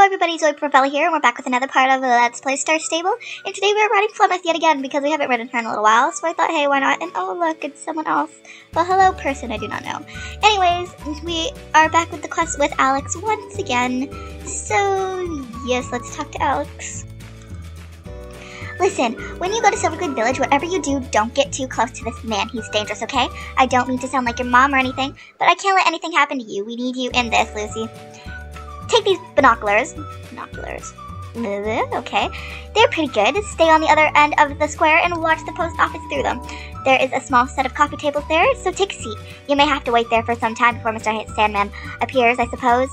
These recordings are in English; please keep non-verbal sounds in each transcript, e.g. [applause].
Hello everybody, Zoey Purplevalley here, and we're back with another part of the Let's Play Star Stable. And today we're riding Flemeth yet again because we haven't ridden her in a little while, so I thought, hey, why not? And oh look, it's someone else. Well, hello person I do not know. Anyways, we are back with the quest with Alex once again. So, yes, let's talk to Alex. Listen, when you go to Silverglade Village, whatever you do, don't get too close to this man. He's dangerous, okay? I don't mean to sound like your mom or anything, but I can't let anything happen to you. We need you in this, Lucy. Take these binoculars. Binoculars. Uh, okay. They're pretty good. Stay on the other end of the square and watch the post office through them. There is a small set of coffee tables there, so take a seat. You may have to wait there for some time before Mr. Sandman appears, I suppose.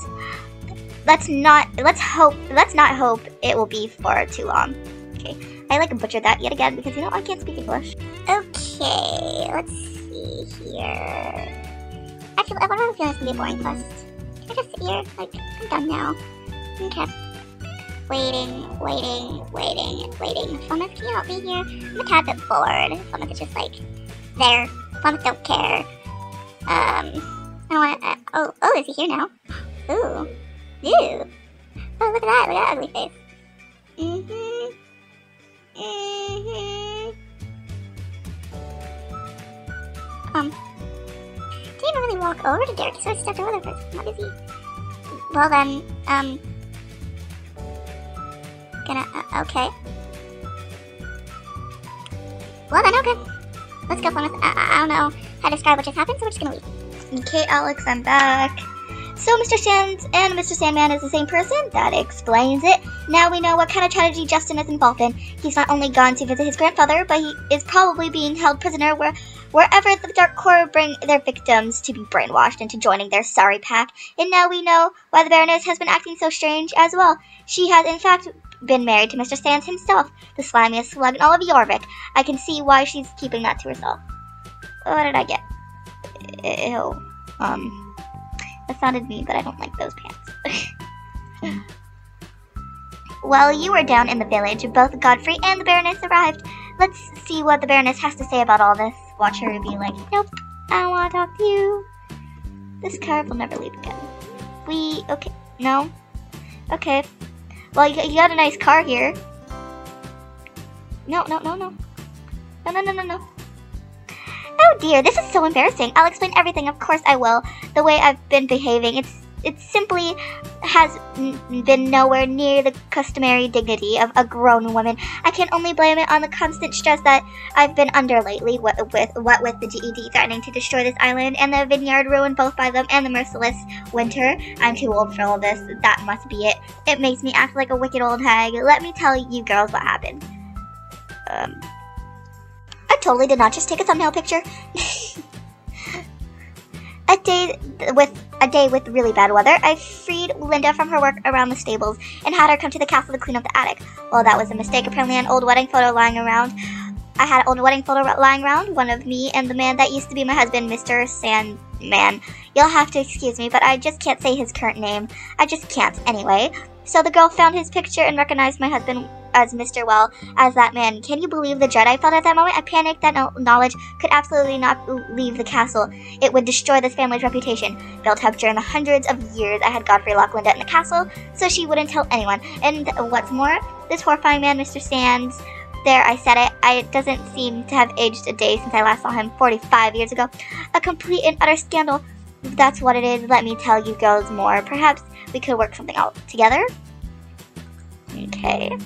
Let's not let's hope let's not hope it will be for too long. Okay. I like butchered that yet again because you know I can't speak English. Okay, let's see here. Actually, I wonder if it's gonna be a boring quest. I just here, like, I'm done now. Okay. Waiting, waiting, waiting, waiting. Flemeth, can you help me here? I'm a tad bit bored. Flemeth is just like, there. Flemeth don't care. Um, I want uh, oh, oh, is he here now? Ooh. Ew. Oh, look at that, look at that ugly face. Mm-hmm. Mm-hmm. Um, didn't even really walk over to Derek, so I stepped over there first. Is he? Well then, um... Gonna, uh, okay. Well then, okay. Let's go, Flemeth. I, I, I don't know how to describe what just happened, so we're just gonna leave. Okay, Alex, I'm back. So Mr. Sands and Mr. Sandman is the same person? That explains it. Now we know what kind of tragedy Justin is involved in. He's not only gone to visit his grandfather, but he is probably being held prisoner where, wherever the Dark Core bring their victims to be brainwashed into joining their sorry pack. And now we know why the Baroness has been acting so strange as well. She has in fact been married to Mr. Sands himself, the slimiest slug in all of Jorvik. I can see why she's keeping that to herself. What did I get? Ew. Um... That sounded mean, but I don't like those pants. [laughs] While you were down in the village, both Godfrey and the Baroness arrived. Let's see what the Baroness has to say about all this. Watch her be like, nope, I don't want to talk to you. This car will never leave again. We, okay, no? Okay. Well, you, you got a nice car here. No, no, no, no. No, no, no, no, no. Oh dear, this is so embarrassing. I'll explain everything, of course I will. The way I've been behaving, it's it simply has been nowhere near the customary dignity of a grown woman. I can only blame it on the constant stress that I've been under lately, what with, what with the GED threatening to destroy this island and the vineyard ruined both by them and the merciless winter. I'm too old for all this. That must be it. It makes me act like a wicked old hag. Let me tell you girls what happened. Um, I totally did not just take a thumbnail picture. [laughs] a day with a day with really bad weather, I freed Linda from her work around the stables and had her come to the castle to clean up the attic. Well, that was a mistake. Apparently, an old wedding photo lying around. I had an old wedding photo lying around, one of me and the man that used to be my husband, Mr. Sandman. You'll have to excuse me, but I just can't say his current name. I just can't, anyway. So the girl found his picture and recognized my husband as Mr. Well as that man. Can you believe the dread I felt at that moment? I panicked that no knowledge could absolutely not leave the castle. It would destroy this family's reputation, built up during the hundreds of years I had Godfrey lock Linda in the castle, so she wouldn't tell anyone. And what's more, this horrifying man, Mr. Sands, there, I said it. I, it doesn't seem to have aged a day since I last saw him 45 years ago. A complete and utter scandal. That's what it is. Let me tell you girls more. Perhaps we could work something out together. Okay.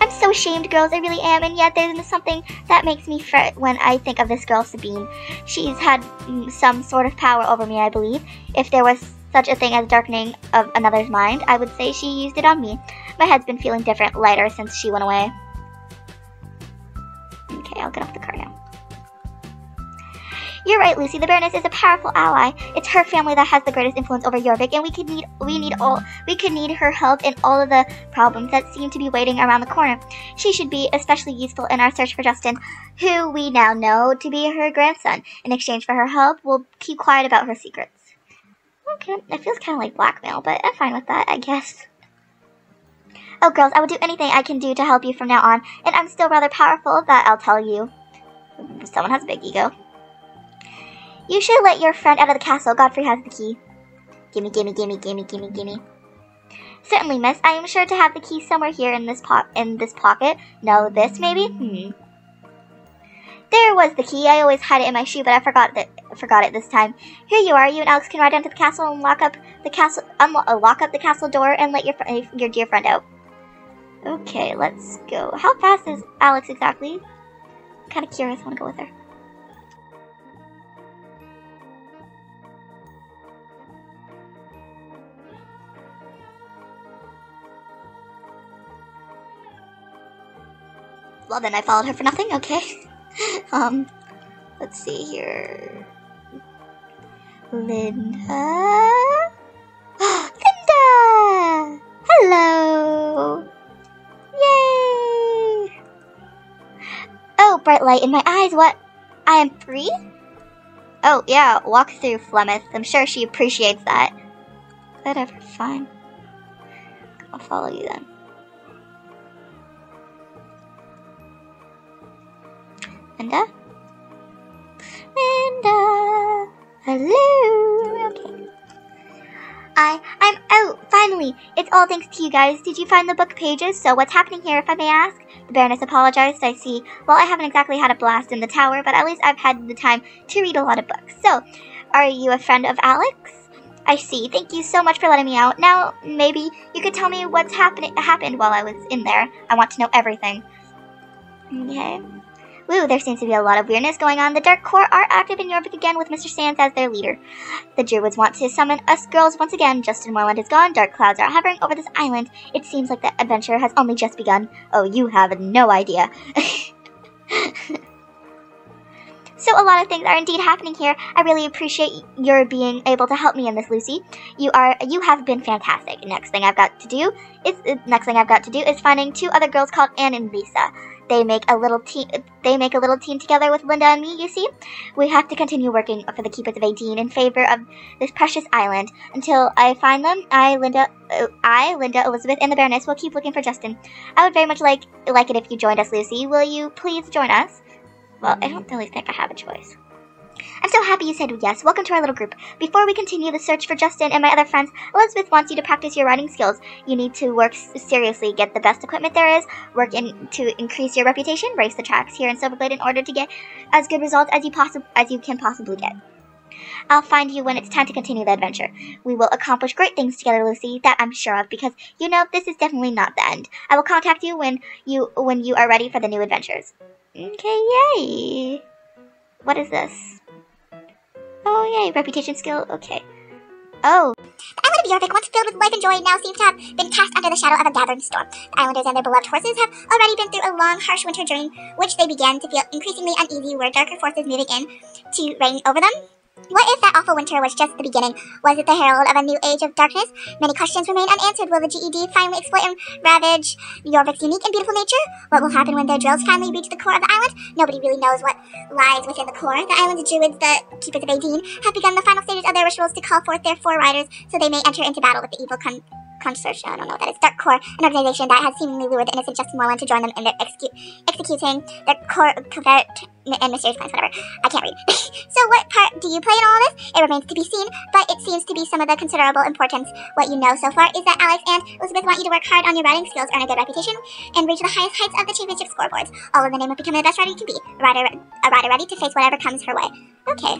I'm so ashamed, girls, I really am, and yet there's something that makes me fret when I think of this girl, Sabine. She's had mm, some sort of power over me, I believe. If there was such a thing as darkening of another's mind, I would say she used it on me. My head's been feeling different, lighter, since she went away. Okay, I'll get off the car now. You're right, Lucy. The Baroness is a powerful ally. It's her family that has the greatest influence over Jorvik, and we could need we need all we could need her help in all of the problems that seem to be waiting around the corner. She should be especially useful in our search for Justin, who we now know to be her grandson. In exchange for her help, we'll keep quiet about her secrets. Okay, it feels kind of like blackmail, but I'm fine with that, I guess. Oh, girls, I will do anything I can do to help you from now on, and I'm still rather powerful, that I'll tell you. Someone has a big ego. You should let your friend out of the castle. Godfrey has the key. Gimme, gimme, gimme, gimme, gimme, gimme. Certainly, miss. I am sure to have the key somewhere here in this po- in this pocket. No, this maybe? Hmm. There was the key. I always had it in my shoe, but I forgot that forgot it this time. Here you are. You and Alex can ride down to the castle and lock up the castle, unlock, uh, lock up the castle door, and let your your dear friend out. Okay, let's go. How fast is Alex exactly? Kind of curious. I want to go with her. Well, then I followed her for nothing. Okay. [laughs] um, let's see here. Linda? [gasps] Linda! Hello! Yay! Oh, bright light in my eyes, what? I am free? Oh, yeah, walk through, Flemeth. I'm sure she appreciates that. Whatever, fine. I'll follow you then. Linda? Linda! Hello! Okay. I, I'm out, finally! It's all thanks to you guys. Did you find the book pages? So what's happening here, if I may ask? The Baroness apologized, I see. Well, I haven't exactly had a blast in the tower, but at least I've had the time to read a lot of books. So, are you a friend of Alex? I see. Thank you so much for letting me out. Now, maybe you could tell me what's happen- happened while I was in there. I want to know everything. Okay. Woo, there seems to be a lot of weirdness going on. The Dark Core are active in Jorvik again with Mr. Sands as their leader. The Druids want to summon us girls once again. Justin Moorland is gone. Dark clouds are hovering over this island. It seems like the adventure has only just begun. Oh, you have no idea. [laughs] So a lot of things are indeed happening here. I really appreciate your being able to help me in this, Lucy. You are you have been fantastic. Next thing I've got to do is uh, next thing I've got to do is finding two other girls called Anne and Lisa. They make a little team. They make a little team together with Linda and me. You see, we have to continue working for the Keepers of Aideen in favor of this precious island until I find them. I, Linda, uh, I, Linda, Elizabeth, and the Baroness will keep looking for Justin. I would very much like like it if you joined us, Lucy. Will you please join us? Well, I don't really think I have a choice. I'm so happy you said yes. Welcome to our little group. Before we continue the search for Justin and my other friends, Elizabeth wants you to practice your riding skills. You need to work seriously, get the best equipment there is, work in to increase your reputation, race the tracks here in Silverglade in order to get as good results as you possible as you can possibly get. I'll find you when it's time to continue the adventure. We will accomplish great things together, Lucy, that I'm sure of, because you know this is definitely not the end. I will contact you when you when you are ready for the new adventures. Okay, yay! What is this? Oh, yay, reputation skill, okay. Oh. The island of Jorvik, once filled with life and joy, now seems to have been cast under the shadow of a gathering storm. The islanders and their beloved horses have already been through a long, harsh winter during which they began to feel increasingly uneasy were darker forces moving in to reign over them. What if that awful winter was just the beginning? Was it the herald of a new age of darkness? Many questions remain unanswered. Will the GED finally exploit and ravage Jorvik's unique and beautiful nature? What will happen when their drills finally reach the core of the island? Nobody really knows what lies within the core. The island's druids, the keepers of Aideen, have begun the final stages of their rituals to call forth their four riders so they may enter into battle with the evil con- consortium. I don't know what that is. Dark Core, an organization that has seemingly lured the innocent Justin Moorland to join them in their execu- executing their core covert and mysterious plans, whatever. I can't read. [laughs] so what part do you play in all of this? It remains to be seen, but it seems to be some of the considerable importance. What you know so far is that Alex and Elizabeth want you to work hard on your writing skills, earn a good reputation, and reach the highest heights of the championship scoreboards. All in the name of becoming the best writer you can be. A writer, a writer ready to face whatever comes her way. Okay.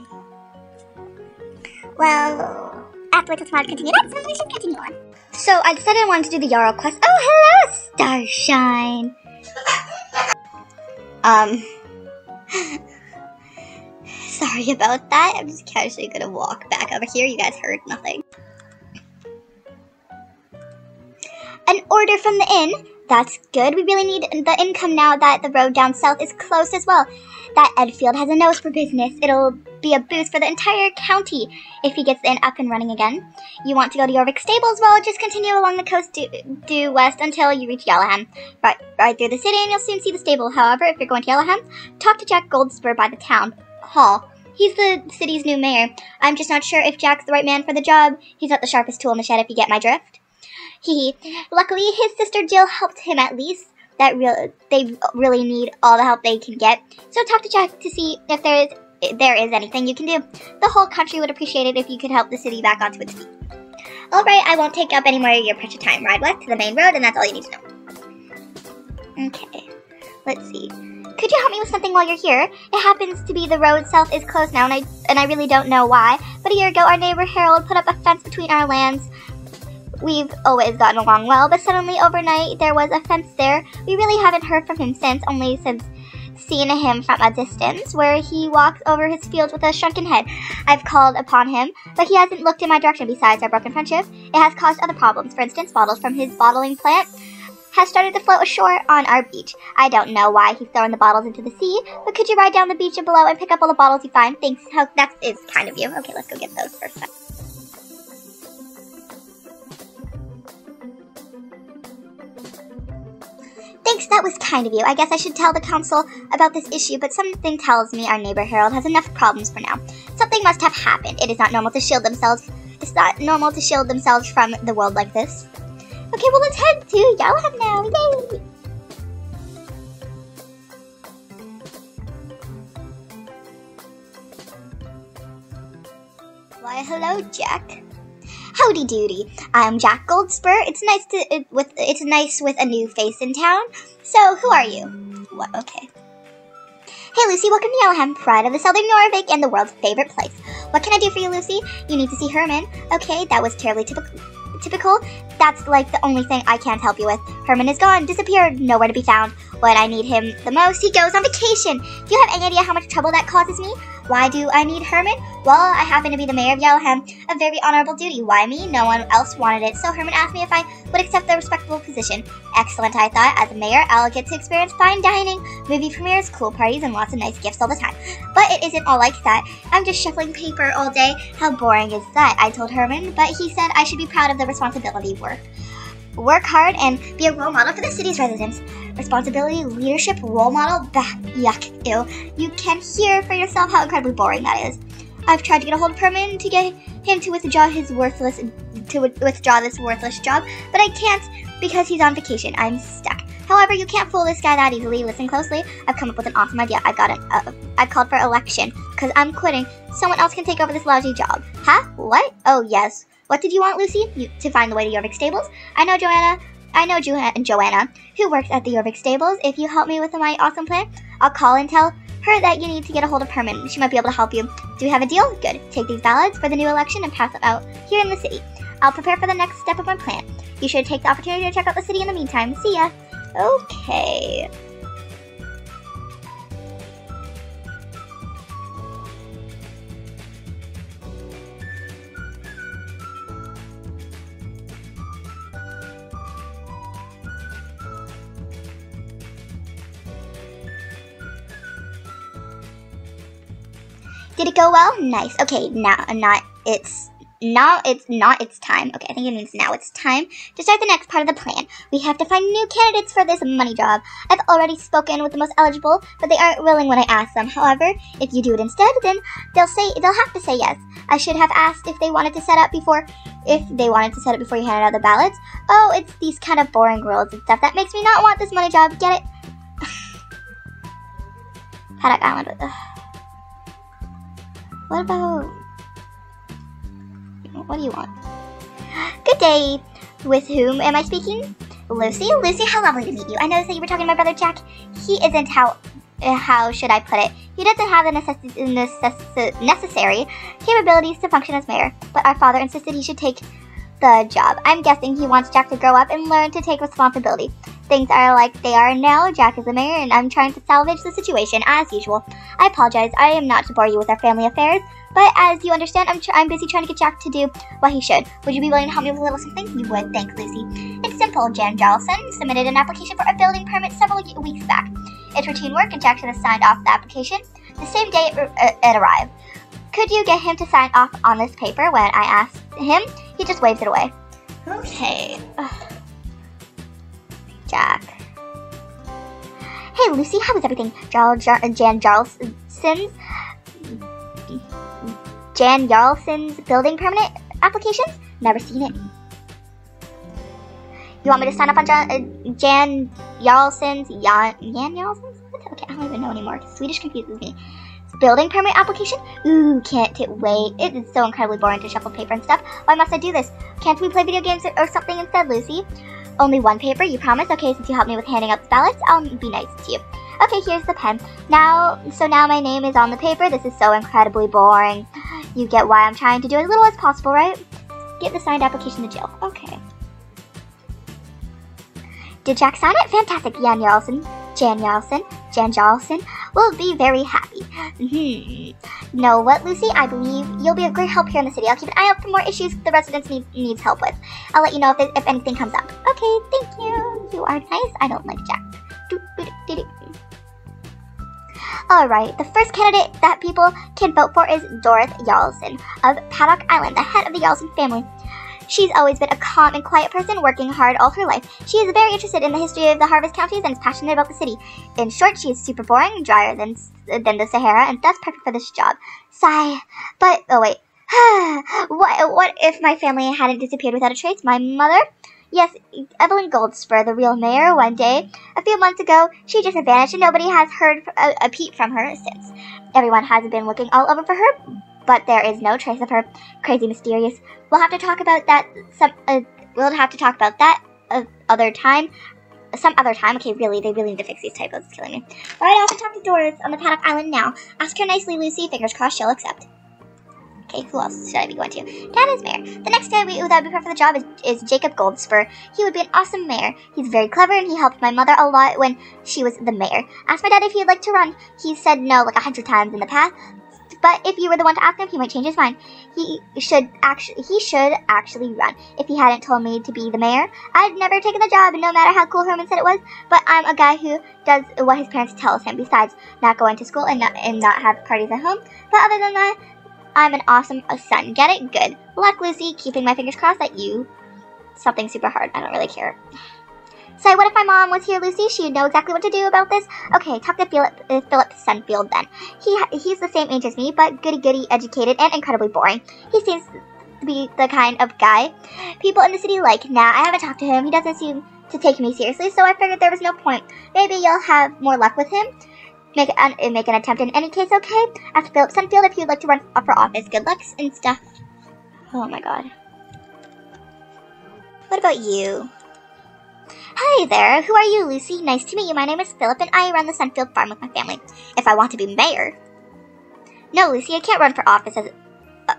Well, after we tomorrow to continue that, so we should continue on. So I decided I wanted to do the Jarl quest. Oh, hello, Starshine. Um, [laughs] sorry about that. I'm just casually gonna walk back over here. You guys heard nothing. An order from the inn. That's good. We really need the income now that the road down south is closed as well. That Edfield has a nose for business. It'll be a boost for the entire county if he gets in up and running again. You want to go to Jorvik Stables? Well, just continue along the coast due, due west until you reach Jarlaheim. Right, right through the city, and you'll soon see the stable. However, if you're going to Jarlaheim, talk to Jack Goldspur by the town hall. He's the city's new mayor. I'm just not sure if Jack's the right man for the job. He's not the sharpest tool in the shed, if you get my drift. He, luckily, his sister Jill helped him at least. That real, they really need all the help they can get. So talk to Jack to see if there is there is anything you can do. The whole country would appreciate it if you could help the city back onto its feet. Alright, I won't take up any more of your precious time. Ride west to the main road, and that's all you need to know. Okay, let's see. Could you help me with something while you're here? It happens to be the road itself is closed now, and I and I really don't know why. But a year ago, our neighbor Harold put up a fence between our lands. We've always gotten along well, but suddenly overnight there was a fence there. We really haven't heard from him since, only since seen him from a distance, where he walks over his fields with a shrunken head. I've called upon him, but he hasn't looked in my direction besides our broken friendship. It has caused other problems. For instance, bottles from his bottling plant has started to float ashore on our beach. I don't know why he's throwing the bottles into the sea, but could you ride down the beach and below and pick up all the bottles you find? Thanks. That is kind of you. Okay, let's go get those first. Thanks, that was kind of you. I guess I should tell the council about this issue, but something tells me our neighbor Harold has enough problems for now. Something must have happened. It is not normal to shield themselves. It's not normal to shield themselves from the world like this. Okay, well let's head to Jarlaheim now. Yay! Why, hello, Jack. Howdy doody. I'm Jack Goldspur. It's nice to it, with it's nice with a new face in town. So, who are you? What? Okay. Hey Lucy, welcome to Jarlaheim, pride of the Southern Jorvik and the world's favorite place. What can I do for you, Lucy? You need to see Herman. Okay, that was terribly typical. Typical. That's like the only thing I can't help you with. Herman is gone, disappeared, nowhere to be found. When I need him the most, he goes on vacation. Do you have any idea how much trouble that causes me? Why do I need Herman? Well, I happen to be the mayor of Jarlaheim, a very honorable duty. Why me? No one else wanted it, so Herman asked me if I would accept the respectable position. Excellent, I thought. As a mayor, I'll get to experience fine dining, movie premieres, cool parties, and lots of nice gifts all the time. But it isn't all like that. I'm just shuffling paper all day. How boring is that? I told Herman, but he said I should be proud of the responsibility work work hard and be a role model for the city's residents. Responsibility, leadership, role model, bah, yuck, ew. You can hear for yourself how incredibly boring that is. I've tried to get a hold of Herman to get him to withdraw his worthless to withdraw this worthless job, but I can't because he's on vacation. I'm stuck. However, you can't fool this guy that easily. Listen closely. I've come up with an awesome idea. I got it. Uh, I called for election because I'm quitting. Someone else can take over this lousy job. Huh? What? Oh yes. What did you want, Lucy? You, to find the way to Jorvik Stables? I know Joanna. I know jo- uh, Joanna, who works at the Jorvik Stables. If you help me with my awesome plan, I'll call and tell her that you need to get a hold of Herman. She might be able to help you. Do we have a deal? Good. Take these ballots for the new election and pass them out here in the city. I'll prepare for the next step of my plan. You should take the opportunity to check out the city in the meantime. See ya. Okay. Did it go well? Nice. Okay, now not it's now it's not its time. Okay, I think it means now it's time to start the next part of the plan. We have to find new candidates for this money job. I've already spoken with the most eligible, but they aren't willing when I ask them. However, if you do it instead, then they'll say they'll have to say yes. I should have asked if they wanted to set up before if they wanted to set up before you handed out the ballots. Oh, it's these kind of boring rules and stuff that makes me not want this money job. Get it? [sighs] Paddock Island. Ugh. What about... What do you want? Good day. With whom am I speaking? Lucy? Lucy, how lovely to meet you. I noticed that you were talking to my brother Jack. He isn't how... Uh, how should I put it? He doesn't have the necess necess necessary capabilities to function as mayor, but our father insisted he should take the job. I'm guessing he wants Jack to grow up and learn to take responsibility. Things are like they are now. Jack is the mayor, and I'm trying to salvage the situation as usual. I apologize. I am not to bore you with our family affairs, but as you understand, I'm, I'm busy trying to get Jack to do what he should. Would you be willing to help me with a little something? You would. Thanks, Lucy. It's simple. Jan Jarlson submitted an application for a building permit several weeks back. It's routine work, and Jack should have signed off the application the same day it, uh, it arrived. Could you get him to sign off on this paper when I asked him? He just waves it away. Okay. Ugh. Jack. Hey, Lucy, how is everything? Jar Jar Jan Jarlson's Jan Jarlson's building permanent applications? Never seen it. You want me to sign up on Jan, uh, Jan Jarlson's Jan, Jan Jarlson's? Okay, I don't even know anymore. Swedish confuses me. Building permit application? Ooh, can't wait. It is so incredibly boring to shuffle paper and stuff. Why must I do this? Can't we play video games or, something instead, Lucy? Only one paper, you promise? Okay, since you helped me with handing out the ballots, I'll be nice to you. Okay, here's the pen. Now, so now my name is on the paper. This is so incredibly boring. You get why I'm trying to do as little as possible, right? Get the signed application to Jill. Okay. Did Jack sign it? Fantastic, Jan Jarlson. Jan Jarlson. Jan Jarlson will be very happy. Hmm. Know what, Lucy? I believe you'll be a great help here in the city. I'll keep an eye out for more issues the residents need needs help with. I'll let you know if, it, if anything comes up. Okay, thank you. You are nice. I don't like Jack. Alright, the first candidate that people can vote for is Dorothy Jarlson of Paddock Island, the head of the Jarlson family. She's always been a calm and quiet person, working hard all her life. She is very interested in the history of the harvest counties and is passionate about the city. In short, she is super boring, drier than than the Sahara, and thus perfect for this job. Sigh. But oh wait. [sighs] what what if my family hadn't disappeared without a trace? My mother? Yes, Evelyn Goldspur, the real mayor, one day. A few months ago, she just vanished and nobody has heard a, a peep from her since. Everyone has been looking all over for her, but there is no trace of her. Crazy mysterious. We'll have to talk about that some. Uh, we'll have to talk about that uh, other time. Some other time. Okay, really, they really need to fix these typos. It's killing me. All right, I also talk to Doris on the Paddock Island now. Ask her nicely, Lucy. Fingers crossed she'll accept. Okay, who else should I be going to? Dad is mayor. The next guy we, that would be perfect for the job is, is Jacob Goldspur. He would be an awesome mayor. He's very clever and he helped my mother a lot when she was the mayor. Asked my dad if he'd like to run. He said no like a hundred times in the past, but if you were the one to ask him, he might change his mind. He should actually he should actually run. If he hadn't told me to be the mayor, I'd never taken the job, no matter how cool Herman said it was. But I'm a guy who does what his parents tell him. Besides, not going to school and not and not have parties at home. But other than that, I'm an awesome son. Get it? Good. Luck, Lucy. Keeping my fingers crossed that you something super hard. I don't really care. Say, what if my mom was here, Lucy? She'd know exactly what to do about this. Okay, talk to Philip, uh, Philip Sunfield then. He he's the same age as me, but goody goody, educated, and incredibly boring. He seems to be the kind of guy people in the city like. Nah, I haven't talked to him. He doesn't seem to take me seriously, so I figured there was no point. Maybe you'll have more luck with him. Make an, make an attempt in any case, okay? Ask Philip Sunfield if you'd like to run for office. Good luck and stuff. Oh my god. What about you? Hi there, who are you, Lucy? Nice to meet you. My name is Philip, and I run the Sunfield farm with my family. If I want to be mayor. No, Lucy, I can't run for office as. Uh,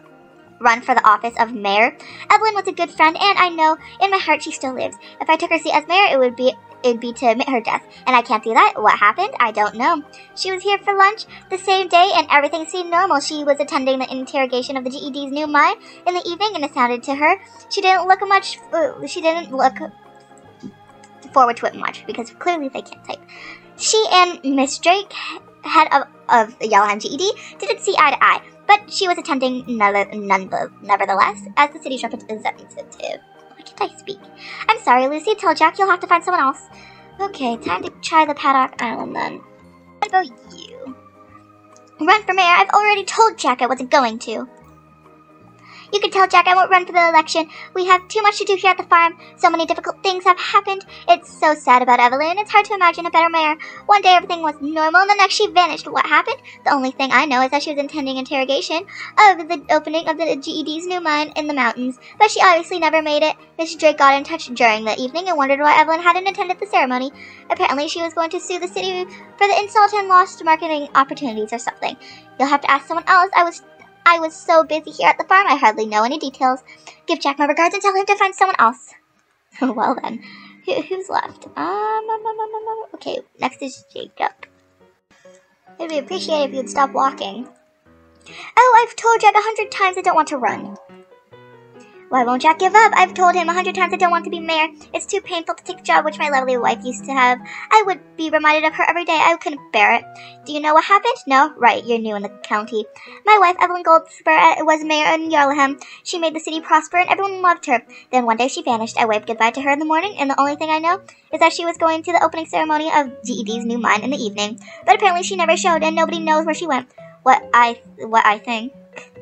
run for the office of mayor. Evelyn was a good friend, and I know in my heart she still lives. If I took her seat as mayor, it would be it'd be to admit her death, and I can't do that. What happened? I don't know. She was here for lunch the same day, and everything seemed normal. She was attending the interrogation of the GED's new mine in the evening, and it sounded to her she didn't look much. Uh, she didn't look forward to it much because clearly they can't type. She and Miss Drake, head of, of the Jarlaheim GED, didn't see eye to eye, but she was attending nevertheless as the city's representative. Why can't I speak? I'm sorry, Lucy. Tell Jack you'll have to find someone else. Okay, time to try the Paddock Island then. What about you? Run for mayor? I've already told Jack I wasn't going to. You can tell Jack I won't run for the election. We have too much to do here at the farm. So many difficult things have happened. It's so sad about Evelyn. It's hard to imagine a better mayor. One day everything was normal, and the next she vanished. What happened? The only thing I know is that she was attending interrogation of the opening of the GED's new mine in the mountains. But she obviously never made it. Miss Drake got in touch during the evening and wondered why Evelyn hadn't attended the ceremony. Apparently she was going to sue the city for the insult and lost marketing opportunities or something. You'll have to ask someone else. I was I was so busy here at the farm I hardly know any details. Give Jack my regards and tell him to find someone else. [laughs] well then, who's left? Um, um, um, um, um, okay, next is Jacob. It'd be appreciated if you'd stop walking. Oh, I've told Jack a hundred times I don't want to run. Why won't Jack give up? I've told him a hundred times I don't want to be mayor. It's too painful to take the job which my lovely wife used to have. I would be reminded of her every day. I couldn't bear it. Do you know what happened? No? Right, you're new in the county. My wife, Evelyn Goldspur, uh, was mayor in Jarlaheim. She made the city prosper and everyone loved her. Then one day she vanished. I waved goodbye to her in the morning, and the only thing I know is that she was going to the opening ceremony of GED's new mine in the evening. But apparently she never showed, and nobody knows where she went. What I, what I think.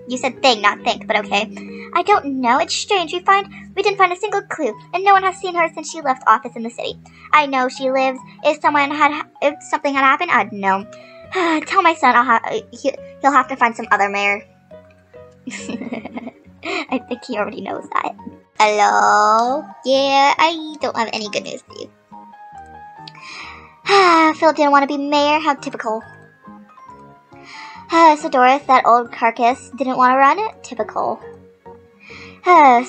You said thing, not think, but okay. I don't know. It's strange. We find we didn't find a single clue, and no one has seen her since she left office in the city. I know she lives. If someone had, if something had happened, I'd know. [sighs] Tell my son I'll ha- he, he'll have to find some other mayor. [laughs] I think he already knows that. Hello? Yeah, I don't have any good news for you. [sighs] Philip didn't want to be mayor. How typical. Ah, so Doris, that old carcass, didn't want to run. Typical.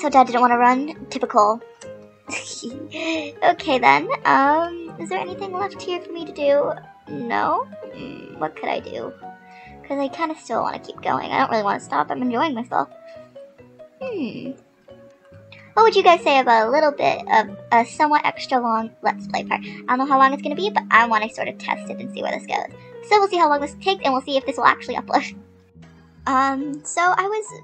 So Dad didn't want to run. Typical. [laughs] okay then. Um, is there anything left here for me to do? No. Mm, what could I do? Because I kind of still want to keep going. I don't really want to stop. I'm enjoying myself. Hmm. What would you guys say about a little bit of a somewhat extra long Let's Play part? I don't know how long it's going to be, but I want to sort of test it and see where this goes. So we'll see how long this takes, and we'll see if this will actually upload. Um, so I was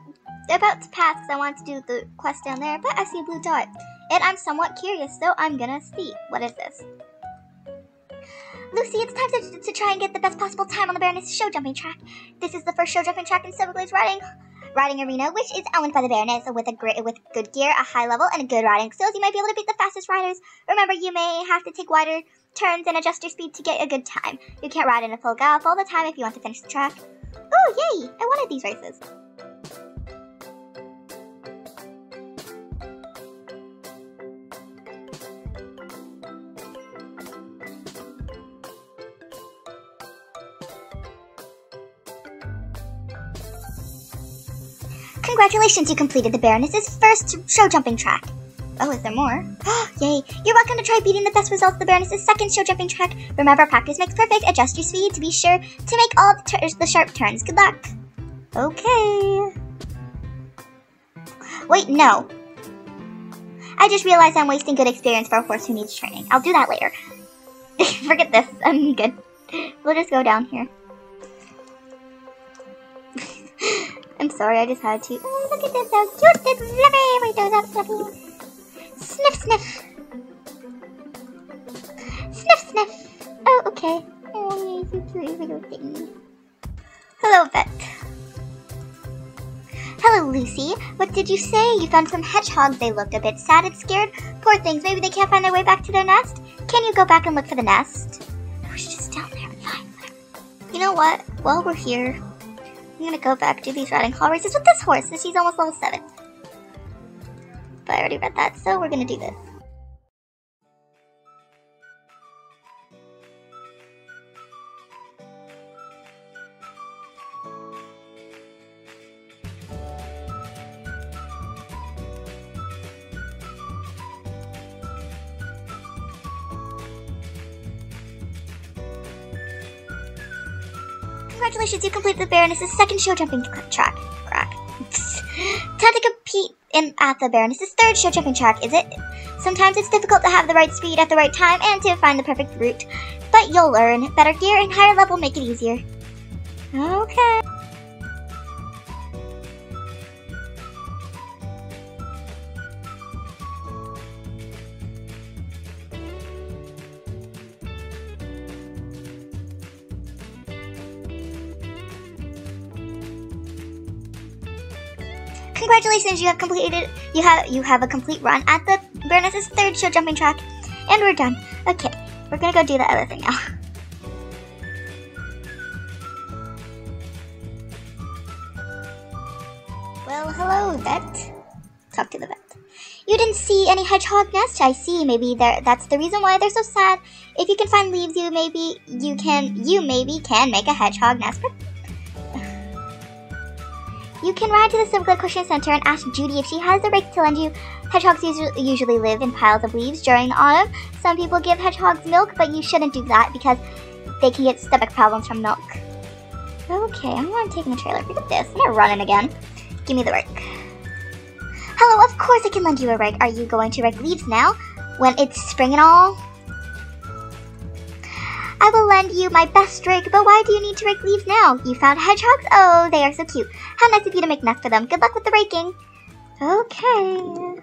about to pass because I wanted to do the quest down there, but I see a blue dot. And I'm somewhat curious, so I'm gonna see. What is this? Lucy, it's time to, to try and get the best possible time on the Baroness show jumping track. This is the first show jumping track in Silverglades riding riding arena, which is owned by the Baroness with a great with good gear, a high level, and good riding skills. You might be able to beat the fastest riders. Remember, you may have to take wider turns and adjust your speed to get a good time. You can't ride in a full gallop all the time if you want to finish the track. Oh, yay! I wanted these races. Congratulations, you completed the Baroness's first show jumping track. Oh, is there more? Oh, [gasps] Yay! You're welcome to try beating the best results of the Baroness's second show jumping track. Remember, practice makes perfect. Adjust your speed to be sure to make all the, the sharp turns. Good luck. Okay. Wait, no. I just realized I'm wasting good experience for a horse who needs training. I'll do that later. [laughs] Forget this. I'm good. We'll just go down here. Sorry, I just had to. Oh, look at this, how cute this fluffy. Wait, those are fluffy. Sniff, sniff. Sniff, sniff. Oh, okay. Oh, you cute little thing. Hello, Vet. Hello, Lucy. What did you say? You found some hedgehogs. They looked a bit sad and scared. Poor things. Maybe they can't find their way back to their nest. Can you go back and look for the nest? Oh, I was just down there. Fine. You know what? While we're here, I'm gonna go back do these riding hall races with this horse since she's almost level 7. But I already read that, so we're gonna do this. Congratulations, you completed the Baroness's second show jumping track. Crack. [laughs] Time to compete in at the Baroness's third show jumping track, is it? Sometimes it's difficult to have the right speed at the right time and to find the perfect route, but you'll learn. Better gear and higher level make it easier. Okay. Congratulations, you have completed you have you have a complete run at the Baroness's third show jumping track. And we're done. Okay, we're gonna go do the other thing now. Well, hello, vet. Talk to the vet. You didn't see any hedgehog nests? I see. Maybe there. that's the reason why they're so sad. If you can find leaves, you maybe you can you maybe can make a hedgehog nest. You can ride to the Silverglade Equestrian Center and ask Judy if she has a rake to lend you. Hedgehogs usually live in piles of leaves during the autumn. Some people give hedgehogs milk, but you shouldn't do that because they can get stomach problems from milk. Okay, I'm going to take my trailer. Look at this. I'm going to run in again. Give me the rake. Hello, of course I can lend you a rake. Are you going to rake leaves now? When it's spring and all? I will lend you my best rake, but why do you need to rake leaves now? You found hedgehogs? Oh, they are so cute. How nice of you to make nests for them. Good luck with the raking. Okay.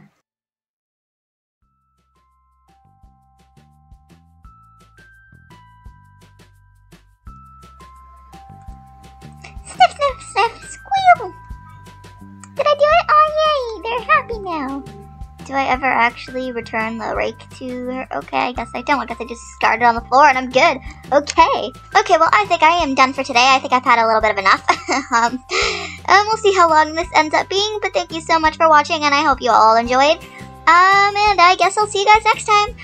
Sniff, sniff, sniff, squeal! Did I do it? Oh, yay! They're happy now. Do I ever actually return the rake to her? Okay, I guess I don't. I guess I just started on the floor and I'm good. Okay. Okay, well, I think I am done for today. I think I've had a little bit of enough. [laughs] um, And we'll see how long this ends up being, but thank you so much for watching, and I hope you all enjoyed. Um, and I guess I'll see you guys next time.